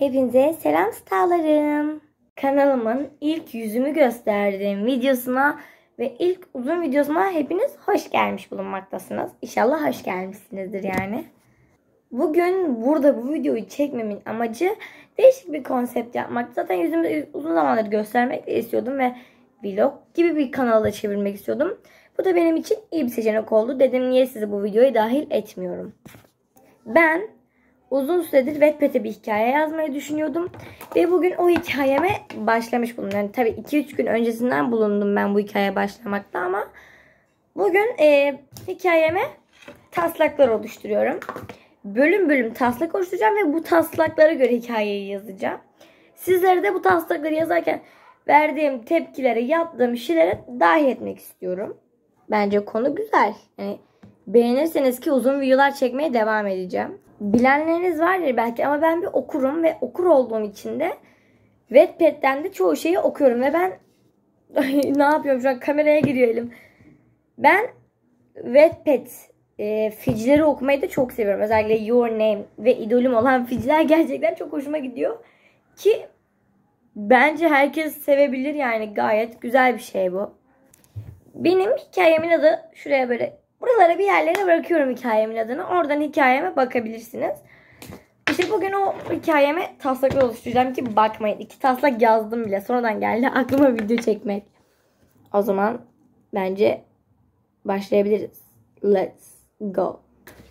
Hepinize selam starlarım. Kanalımın ilk yüzümü gösterdiğim videosuna ve ilk uzun videosuna hepiniz hoş gelmiş bulunmaktasınız. İnşallah hoş gelmişsinizdir yani. Bugün burada bu videoyu çekmemin amacı değişik bir konsept yapmak. Zaten yüzümü uzun zamandır göstermek istiyordum ve vlog gibi bir kanalda çevirmek istiyordum. Bu da benim için iyi bir seçenek oldu. Dedim niye sizi bu videoya dahil etmiyorum. Ben uzun süredir Wattpad'e bir hikaye yazmayı düşünüyordum. Ve bugün o hikayeme başlamış bulundum. Yani tabii 2-3 gün öncesinden bulundum ben bu hikayeye başlamakta ama bugün e, hikayeme taslaklar oluşturuyorum. Bölüm bölüm taslak oluşturacağım ve bu taslaklara göre hikayeyi yazacağım. Sizlere de bu taslakları yazarken verdiğim tepkilere, yaptığım şeylere dahil etmek istiyorum. Bence konu güzel. Yani beğenirseniz ki uzun videolar çekmeye devam edeceğim. Bilenleriniz vardır belki ama ben bir okurum ve okur olduğum için de Wattpad'den de çoğu şeyi okuyorum ve ben ne yapıyorum şu an kameraya giriyor. Ben Wattpad e, ficileri okumayı da çok seviyorum. Özellikle Your Name ve idolüm olan ficiler gerçekten çok hoşuma gidiyor. Ki bence herkes sevebilir yani gayet güzel bir şey bu. Benim hikayemin adı şuraya böyle buralara bir yerlere bırakıyorum hikayemin adını. Oradan hikayeme bakabilirsiniz. İşte bugün o hikayeme taslaklar oluşturacağım ki bakmayın. iki taslak yazdım bile. Sonradan geldi aklıma video çekmek. O zaman bence başlayabiliriz. Let's go.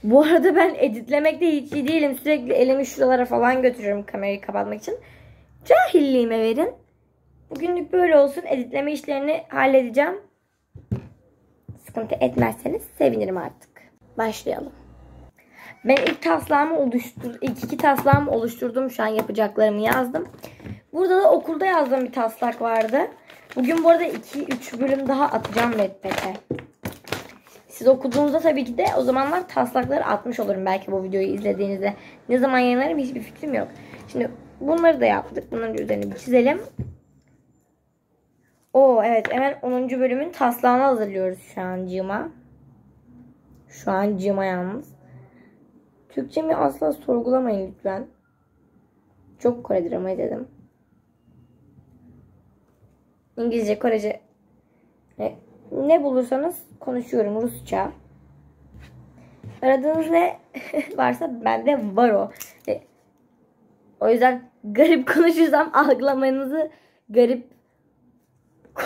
Bu arada ben editlemekte hiç iyi değilim. Sürekli elimi şuralara falan götürüyorum kamerayı kapatmak için. Cahilliğime verin. Bugünlük böyle olsun. Editleme işlerini halledeceğim. Sıkıntı etmezseniz sevinirim artık. Başlayalım. Ben ilk taslağımı oluştur, ilk iki taslağımı oluşturdum. Şu an yapacaklarımı yazdım. Burada da okulda yazdığım bir taslak vardı. Bugün bu arada 2-3 bölüm daha atacağım Wattpad'e. Siz okuduğunuzda tabii ki de o zamanlar taslakları atmış olurum belki bu videoyu izlediğinizde. Ne zaman yayınlarım hiçbir fikrim yok. Şimdi bunları da yaptık. Bunların üzerine bir çizelim. O evet hemen 10. bölümün taslağını hazırlıyoruz şu an cıma. Şu an cıma yalnız. Türkçemi asla sorgulamayın lütfen. Çok Kore dramayı dedim. İngilizce, Korece ne, ne bulursanız konuşuyorum Rusça. Aradığınız ne varsa bende var o. E, o yüzden garip konuşursam algılamanızı garip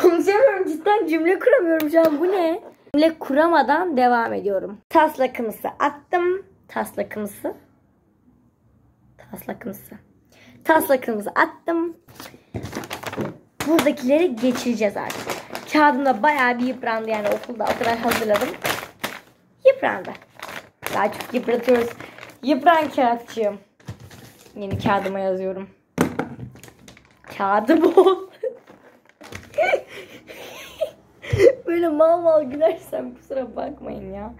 konuşamıyorum cidden cümle kuramıyorum şu an bu ne? Cümle kuramadan devam ediyorum. Taslakımızı attım. Taslakımızı. Taslakımızı. Taslakımızı attım. Buradakileri geçireceğiz artık. Kağıdım da bayağı bir yıprandı yani okulda o kadar hazırladım. Yıprandı. Daha çok yıpratıyoruz. Yıpran kağıtçığım. Yeni kağıdıma yazıyorum. Kağıdı bol. Böyle mal mal gülersem kusura bakmayın ya.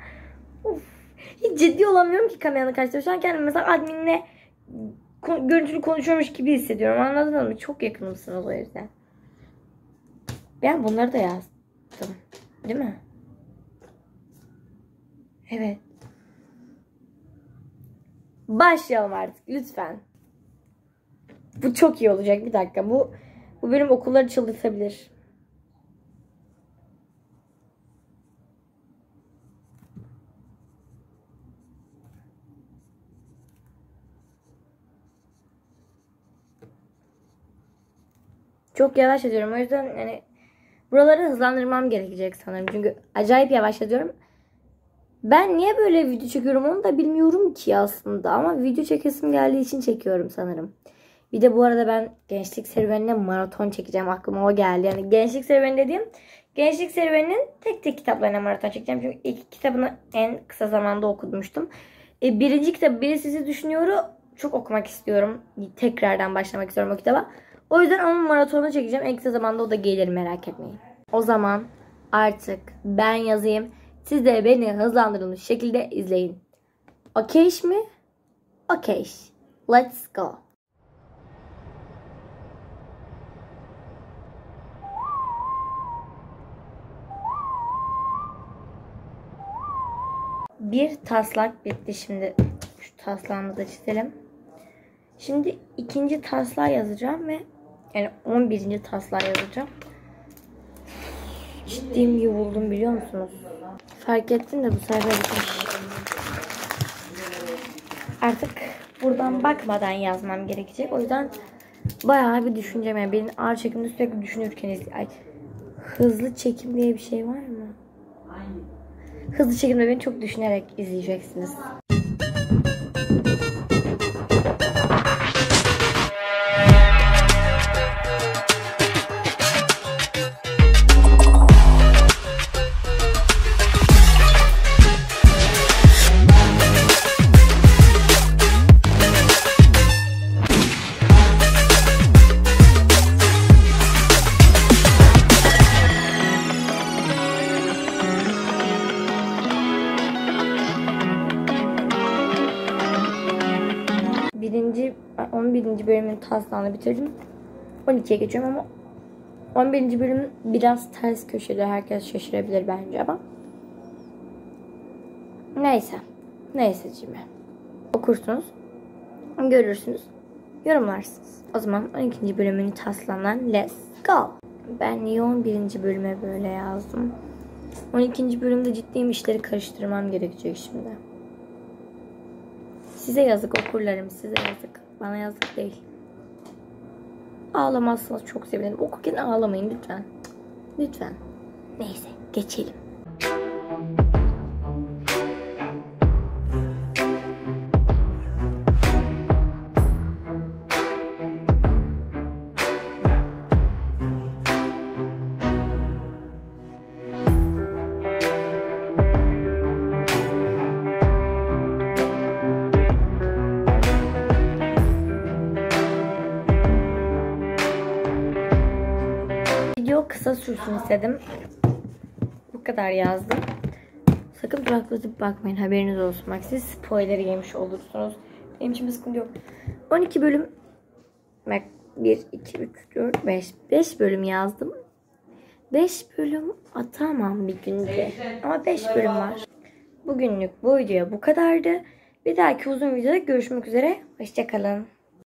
Of. Hiç ciddi olamıyorum ki kameranın karşısında. Şu an kendimi mesela adminle görüntülü konuşuyormuş gibi hissediyorum. Anladınız mı? Çok yakınımsınız o yüzden. Ben bunları da yazdım. Değil mi? Evet. Başlayalım artık lütfen. Bu çok iyi olacak. Bir dakika. Bu bu benim okulları çıldırtabilir. Çok yavaş yazıyorum. O yüzden yani buraları hızlandırmam gerekecek sanırım. Çünkü acayip yavaş yazıyorum. Ben niye böyle video çekiyorum onu da bilmiyorum ki aslında. Ama video çekesim geldiği için çekiyorum sanırım. Bir de bu arada ben gençlik serüvenine maraton çekeceğim. Aklıma o geldi. Yani gençlik serüveni dediğim gençlik serüveninin tek tek kitaplarına maraton çekeceğim. Çünkü ilk kitabını en kısa zamanda okudumuştum. E, birinci kitap biri sizi düşünüyoru çok okumak istiyorum. Tekrardan başlamak istiyorum o kitaba. O yüzden onun maratonunu çekeceğim. En kısa zamanda o da gelir merak etmeyin. O zaman artık ben yazayım. Siz de beni hızlandırılmış şekilde izleyin. Okey mi? Okey. Let's go. Bir taslak bitti şimdi. Şu taslağımızı çizelim. Şimdi ikinci taslağı yazacağım ve yani 11. taslağı yazacağım. Ciddiyim gibi buldum biliyor musunuz? Fark ettim de bu sayfa bitmiş. Artık buradan bakmadan yazmam gerekecek. O yüzden bayağı bir düşüneceğim. Yani benim ağır çekimde sürekli düşünürken Ay, hızlı çekim diye bir şey var mı? Hızlı çekimde beni çok düşünerek izleyeceksiniz. 11. bölümün taslağını bitirdim. 12'ye geçiyorum ama 11. bölüm biraz ters köşeli. Herkes şaşırabilir bence ama. Neyse. Neyse Cime. Okursunuz. Görürsünüz. Yorumlarsınız. O zaman 12. bölümün taslanan Let's Go. Ben niye 11. bölüme böyle yazdım? 12. bölümde ciddiyim işleri karıştırmam gerekecek şimdi. Size yazık okurlarım size yazık. Bana yazık değil. Ağlamazsanız çok sevinirim. Okurken ağlamayın lütfen. Lütfen. Neyse geçelim. Video kısa sürsün istedim. Bu kadar yazdım. Sakın duraklatıp bakmayın haberiniz olsun. Bak siz spoiler yemiş olursunuz. Benim için bir sıkıntı yok. 12 bölüm bak 1, 2, 3, 4, 5. 5 bölüm yazdım. 5 bölüm atamam bir günde. Ama 5 bölüm var. Bugünlük bu video bu kadardı. Bir dahaki uzun videoda görüşmek üzere. Hoşçakalın.